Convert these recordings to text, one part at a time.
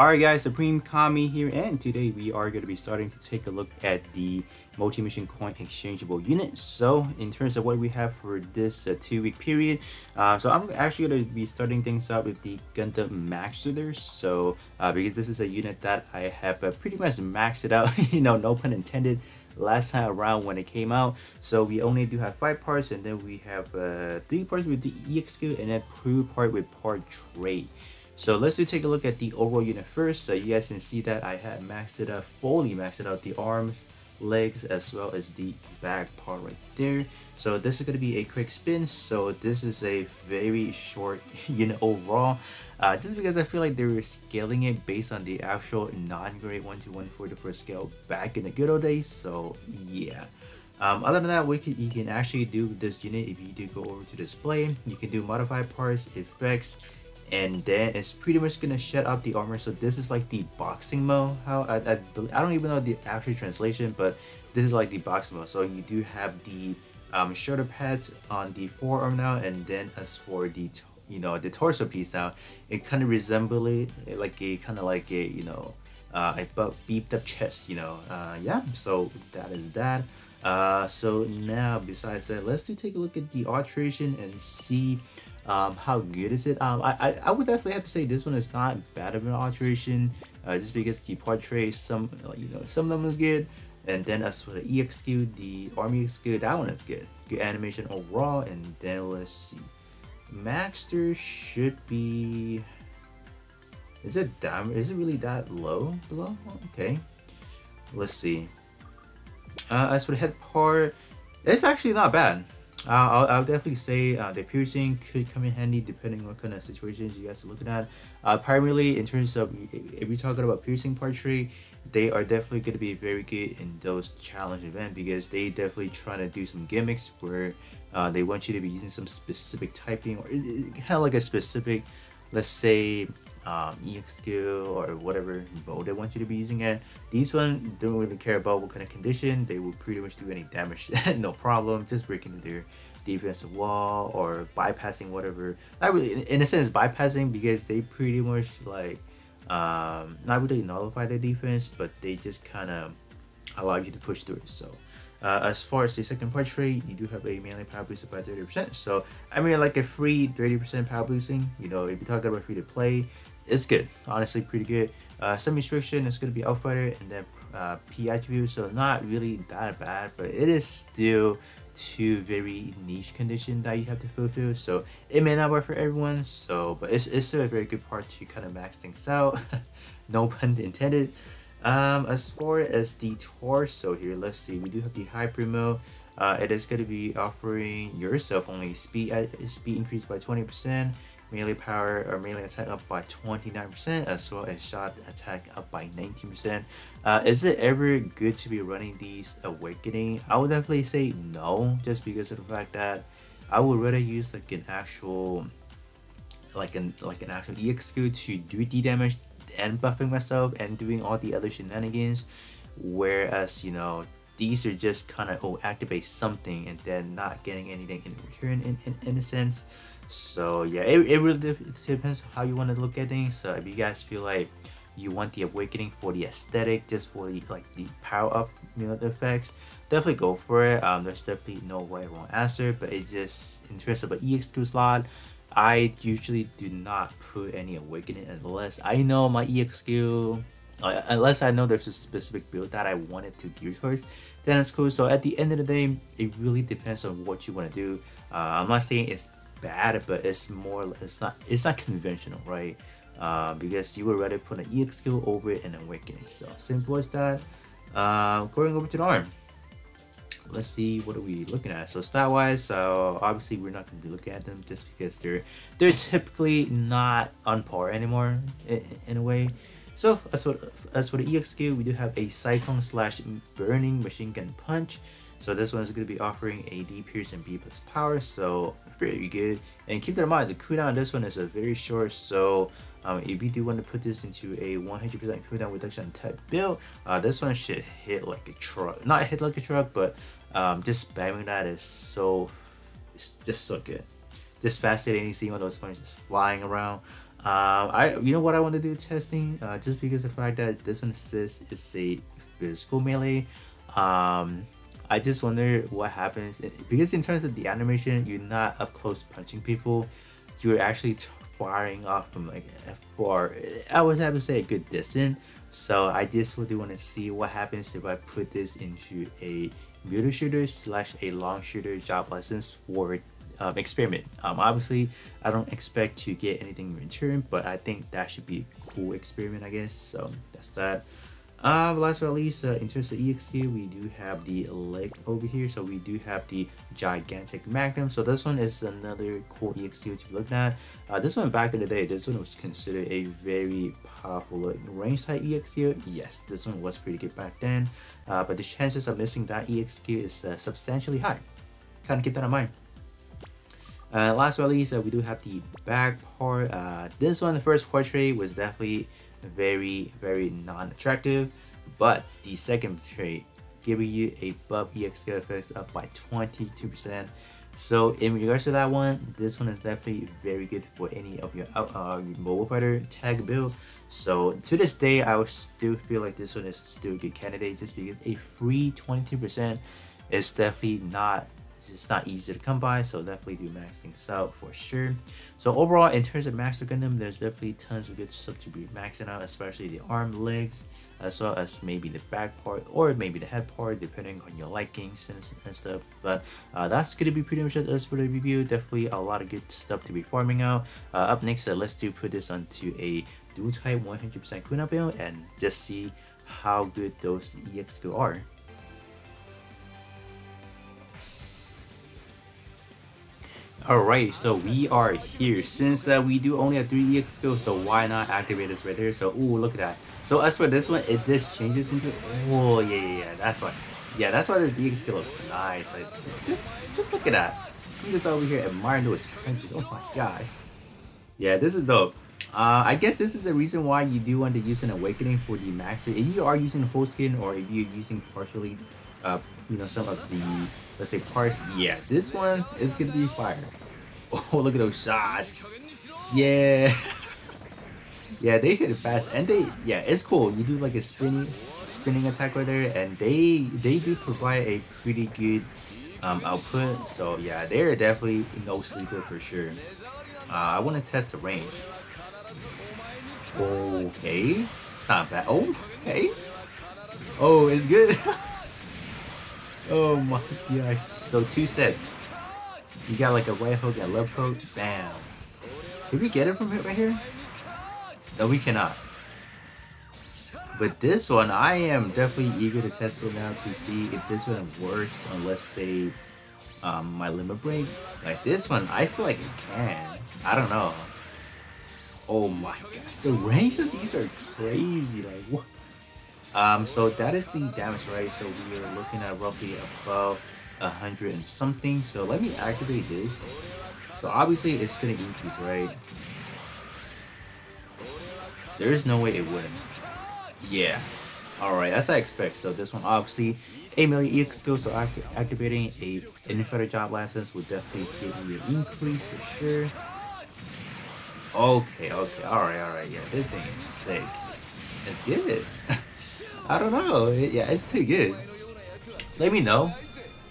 Alright guys, Supreme Kami here and today we are going to be starting to take a look at the multi-mission coin exchangeable unit. So in terms of what we have for this uh, two week period, uh, so I'm actually going to be starting things up with the Gundam Max. So uh, because this is a unit that I have uh, pretty much maxed it out, you know, no pun intended, last time around when it came out. So we only do have five parts and then we have uh, three parts with the EX skill and then two part with part trait. So let's do take a look at the overall unit first. So you guys can see that I had maxed it out, fully maxed it out the arms, legs, as well as the back part right there. So this is going to be a quick spin. So this is a very short unit overall. Uh, just because I feel like they were scaling it based on the actual non-grade 1 to 144 scale back in the good old days. So yeah. Um, other than that, we can, you can actually do this unit if you do go over to display. You can do modified parts, effects, and then it's pretty much gonna shut up the armor. So this is like the boxing mode. How I, I, I don't even know the actual translation but this is like the boxing mode. So you do have the um, shoulder pads on the forearm now and then as for the you know the torso piece now it kind of resembles like a kind of like a you know uh, a beefed up chest you know uh, yeah so that is that. Uh, so now besides that let's take a look at the alteration and see um, how good is it? Um, I, I, I would definitely have to say this one is not bad of an alteration, uh, just because the part trait some you know some of them is good, and then as for the EX skill, the Army EX skill, that one is good. Good animation overall, and then let's see, Maxter should be. Is it damn? Is it really that low below? Okay, let's see. Uh, as for the head part, it's actually not bad. Uh, I'll, I'll, definitely say uh, the piercing could come in handy depending on what kind of situations you guys are looking at. Uh, primarily in terms of if we're talking about piercing part trait, they are definitely going to be very good in those challenge events because they definitely trying to do some gimmicks where uh, they want you to be using some specific typing or kind of like a specific, let's say, um, EX skill or whatever mode they want you to be using it. These one don't really care about what kind of condition. They will pretty much do any damage, no problem. Just breaking their defensive wall or bypassing whatever. Not really, in a sense, bypassing because they pretty much like um, not really nullify their defense, but they just kind of allow you to push through it. So. Uh, as far as the second part trait, you do have a melee power boost by 30%. So, I mean, like a free 30% power boosting, you know, if you're talking about free to play, it's good. Honestly, pretty good. Uh, some restriction is going to be Outfighter and then uh, P attribute, so not really that bad, but it is still two very niche conditions that you have to fulfill. So it may not work for everyone. So, but it's, it's still a very good part to kind of max things out. no pun intended. Um, as far as the torso here, let's see. We do have the hyper mode. Uh, it is going to be offering yourself only speed uh, speed increase by 20% melee power or melee attack up by 29% as well as shot attack up by 19%. Uh, is it ever good to be running these awakening? I would definitely say no just because of the fact that I would rather use like an actual like an like an actual EX skill to do the damage and buffing myself and doing all the other shenanigans whereas you know these are just kind of oh activate something and then not getting anything in return in, in, in a sense. So yeah it, it really depends how you want to look at things. So if you guys feel like you want the awakening for the aesthetic just for the like the power up you know the effects definitely go for it. Um there's definitely no right wrong answer but it's just in terms of an ex2 slot i usually do not put any awakening unless i know my ex skill uh, unless I know there's a specific build that I wanted to gear towards, then it's cool. So at the end of the day, it really depends on what you want to do. Uh, I'm not saying it's bad, but it's more it's not it's not conventional, right? Uh, because you would rather put an EX skill over it and awakening. So simple as that. Uh, going over to the arm. Let's see what are we looking at. So stat wise, so obviously we're not going to be looking at them just because they're they're typically not on par anymore in, in a way. So as for as for the EX skill, we do have a Cyclone slash Burning Machine Gun Punch. So this one is going to be offering a D Pierce and B plus power, so very good. And keep that in mind, the cooldown on this one is a very short, so um, if you do want to put this into a 100% cooldown reduction tech build, uh, this one should hit like a truck. Not hit like a truck, but um, just spamming that is so, it's just so good. Just fascinating seeing all those punches flying around. Uh, I you know what I want to do testing uh, just because of the fact that this one says it's a physical melee. Um, I just wonder what happens because in terms of the animation, you're not up close punching people. You're actually firing off from like far. I would have to say a good distance. So I just really want to see what happens if I put this into a middle shooter slash a long shooter job license for um, experiment. Um, obviously, I don't expect to get anything in return, but I think that should be a cool experiment, I guess. So that's that. Uh, last but not least, uh, in terms of EX skill, we do have the leg over here. So we do have the gigantic magnum. So this one is another cool EX skill to look at. Uh, this one back in the day, this one was considered a very like, range type EX skill. Yes, this one was pretty good back then. Uh, but the chances of missing that EX skill is uh, substantially high. Kind of keep that in mind. Uh, last but least, uh, we do have the back part. Uh, this one, the first part trait was definitely very, very non-attractive, but the second part trait giving you a buff EX effects up by 22%. So in regards to that one, this one is definitely very good for any of your uh, mobile fighter tag build. So to this day, I would still feel like this one is still a good candidate just because a free 22% is definitely not it's not easy to come by so definitely do max things out for sure. So overall in terms of Maxter gundam there's definitely tons of good stuff to be maxing out especially the arm legs as well as maybe the back part or maybe the head part depending on your likings and, and stuff. But uh, that's gonna be pretty much it for the review. Definitely a lot of good stuff to be farming out. Uh, up next uh, let's do put this onto a dual type 100% kuna build and just see how good those ex are Alright, so we are here. Since uh, we do only have 3 EX skills, so why not activate this right there? So, ooh, look at that. So as for this one, it this changes into... Oh, yeah, yeah, yeah, that's why. Yeah, that's why this EX skill looks nice. Like, just, just look at that. I'm just over here admiring those punches. Oh my gosh. Yeah, this is dope. Uh, I guess this is the reason why you do want to use an awakening for the Maxter. If you are using full skin or if you're using partially, uh, you know, some of the let's say parts. Yeah, this one is gonna be fire. Oh, look at those shots. Yeah. yeah, they hit it fast. And they, yeah, it's cool. You do like a spinning, spinning attack right there. And they, they do provide a pretty good um, output. So yeah, they're definitely no sleeper for sure. Uh, I want to test the range. Okay. It's not bad. Oh, okay. Oh, it's good. Oh my gosh. So two sets. You got like a right hook and left hook. Bam. Can we get it from it right here? No, we cannot. But this one, I am definitely eager to test it now to see if this one works on, let's say, um, my limit break. Like this one, I feel like it can. I don't know. Oh my gosh, the range of these are crazy. Like, what? Um, so that is the damage, right? So we are looking at roughly about a hundred and something. So let me activate this. So obviously it's gonna increase, right? There is no way it wouldn't. Yeah. Alright, as I expect. So this one obviously a million EX skills, so act activating a infinite job license would definitely give me an increase for sure. Okay, okay, alright, alright, yeah, this thing is sick. It's good. I don't know. Yeah, it's too good. Let me know.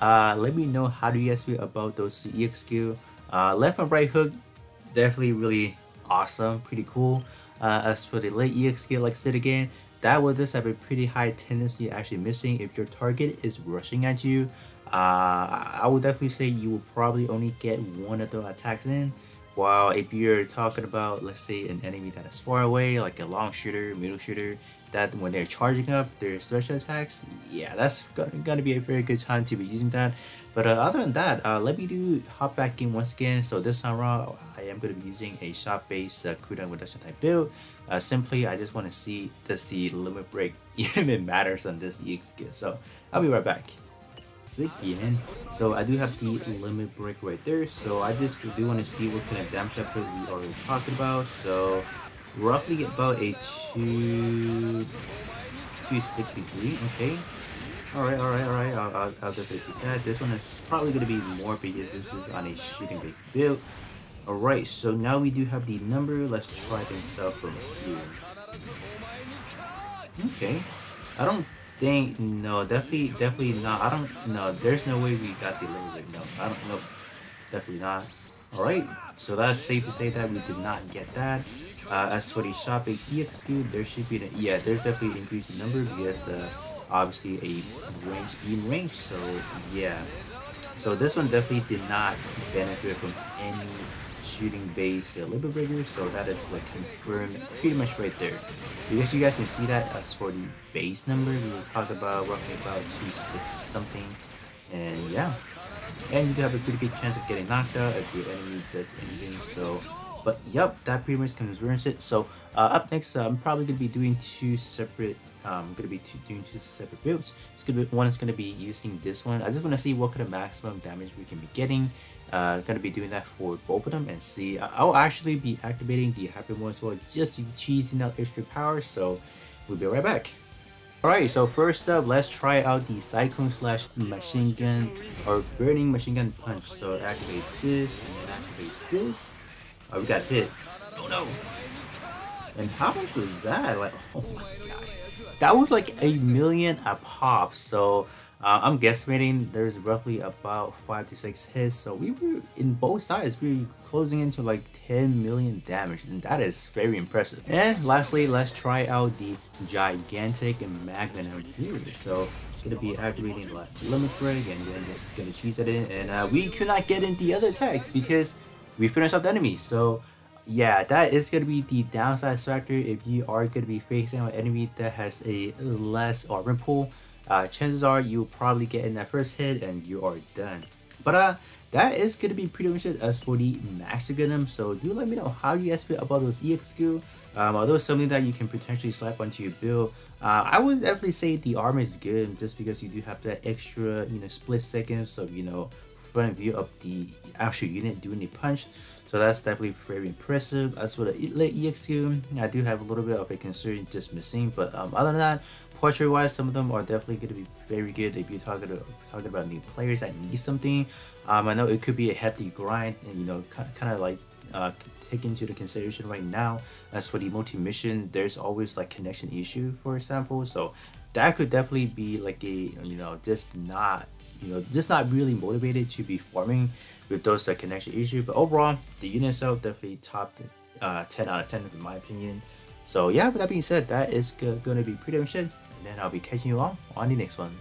Uh, let me know how do you guys feel about those EX skill. Uh, left and right hook, definitely really awesome, pretty cool. Uh, as for the late EX skill, like I said again, that will just have a pretty high tendency actually missing if your target is rushing at you. Uh, I would definitely say you will probably only get one of the attacks in. While if you're talking about, let's say, an enemy that is far away, like a long shooter, middle shooter, that when they're charging up their special attacks, yeah, that's gonna be a very good time to be using that. But uh, other than that, uh, let me do hop back in once again. So this time around, I am gonna be using a shot-based uh, cooldown reduction type build. Uh, simply, I just want to see does the limit break even matters on this EX skill. So I'll be right back. Again. So I do have the limit break right there. So I just do want to see what kind of damage output we already talked about. So roughly about a two, 263, okay. Alright, alright, alright, I'll, I'll, I'll that. This one is probably going to be more because this is on a shooting based build. Alright, so now we do have the number. Let's try things out from here. Okay. I don't think no, definitely definitely not. I don't no, there's no way we got the limit. No, I don't know. Definitely not. Alright, so that's safe to say that we did not get that. Uh, as for the shop HDXQ, there should be, a, yeah, there's definitely increase in number because uh, obviously a range beam range, so yeah. So this one definitely did not benefit from any shooting base uh, Liberator, so that is like confirmed pretty much right there. I guess you guys can see that as for the base number, we will talk about roughly about 260 something, and yeah. And you do have a pretty good chance of getting knocked out if your enemy does anything, so but yep, that pretty much confirms it. So uh, up next, uh, I'm probably gonna be doing two separate. Um, gonna be two, doing two separate builds. It's gonna be one is gonna be using this one. I just want to see what kind of maximum damage we can be getting. Uh, gonna be doing that for both of them and see. I'll actually be activating the hyper mode as well, just to cheesing out extra power. So we'll be right back. Alright, so first up, let's try out the Cyclone slash machine gun or burning machine gun punch. So activate this and then activate this. Oh, we got hit. Oh no! And how much was that? Like, oh my gosh. That was like a million a pop. So uh, I'm guesstimating there's roughly about five to six hits. So we were in both sides. We were closing into like 10 million damage, and that is very impressive. And lastly, let's try out the gigantic magnum here. So gonna be activating like limit break, and then just gonna cheese it in. And uh, we could not get in the other attacks because we finished off the enemy. So yeah, that is going to be the downside factor if you are going to be facing an enemy that has a less armor pool. Uh, chances are you'll probably get in that first hit and you are done. But uh, that is going to be pretty much it as for the Maxter Gundam. So do let me know how you guys feel about those EX skill. Um, although something that you can potentially slap onto your build, uh, I would definitely say the armor is good just because you do have that extra, you know, split seconds of, you know, view of the actual unit doing the punch. So that's definitely very impressive. As for the Elite EXU, I do have a little bit of a concern just missing, but um, other than that, part trait wise, some of them are definitely going to be very good if you're talking about, talking about new players that need something. Um, I know it could be a hefty grind and you know kind of like uh, take into the consideration right now. As for the multi mission, there's always like connection issue, for example. So that could definitely be like a you know just not you know, just not really motivated to be farming with those uh, connection issue. But overall, the unit itself definitely topped uh, 10 out of 10 in my opinion. So yeah, with that being said, that is going to be pretty much it. And then I'll be catching you all on the next one.